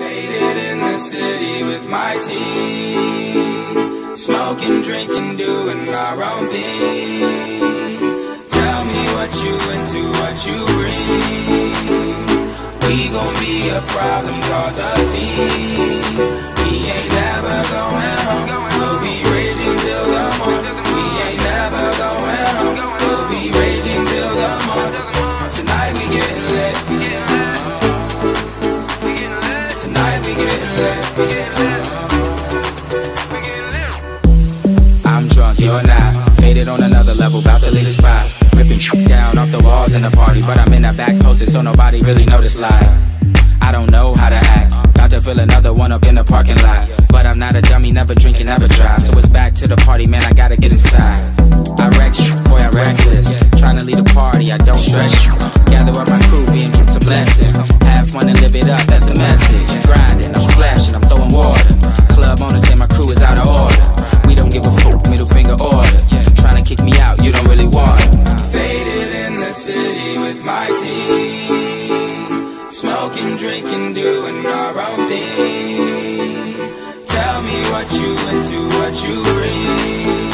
Faded in the city with my team. Smoking, drinking, doing our own thing. Tell me what you into, what you bring. We gon' be a problem, cause a scene. We ain't never going home. We'll be raging till the morning. We ain't never going about to leave the spot. Ripping down off the walls in the party, but I'm in that back posted, so nobody really noticed live. I don't know how to act. About to fill another one up in the parking lot. But I'm not a dummy, never drinking, never drive. So it's back to the party, man, I gotta get inside. I wreck boy, I reckless. Trying to lead a party, I don't stress. Gather up my crew, being to blessing. Smoking, drinking, doing our own thing. Tell me what you into, what you bring.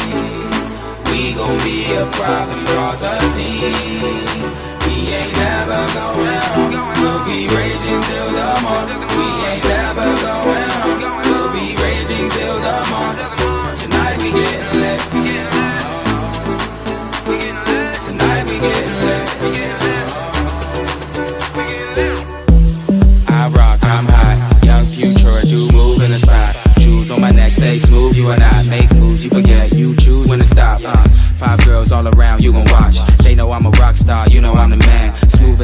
We gon' be a problem, cause a scene. We ain't never going home. We'll be raging till the morning. We ain't never going home. We'll be raging till the morning. Tonight we getting lit. Tonight we getting lit.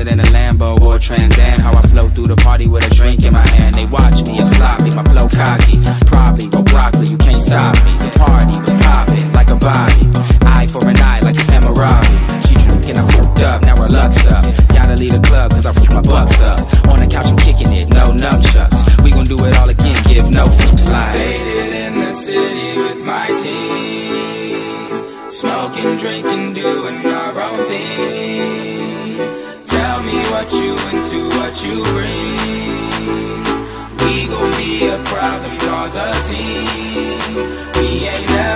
Smoother than a Lambo or a Trans Am. How I flow through the party with a drink in my hand. They watch me, it's sloppy, my flow cocky. Probably go broccoli, you can't stop me. The party was popping like a body. Eye for an eye like a samurai. She drinking, I fucked up, now her luck's up. Gotta leave the club, cause I fucked my bucks up. On the couch, I'm kicking it, no nunchucks. We gon' do it all again, give no fucks like. Faded in the city with my team. Smoking, drinking, doing our own thing. What you into, what you bring. We gon' be a problem, cause a scene. We ain't never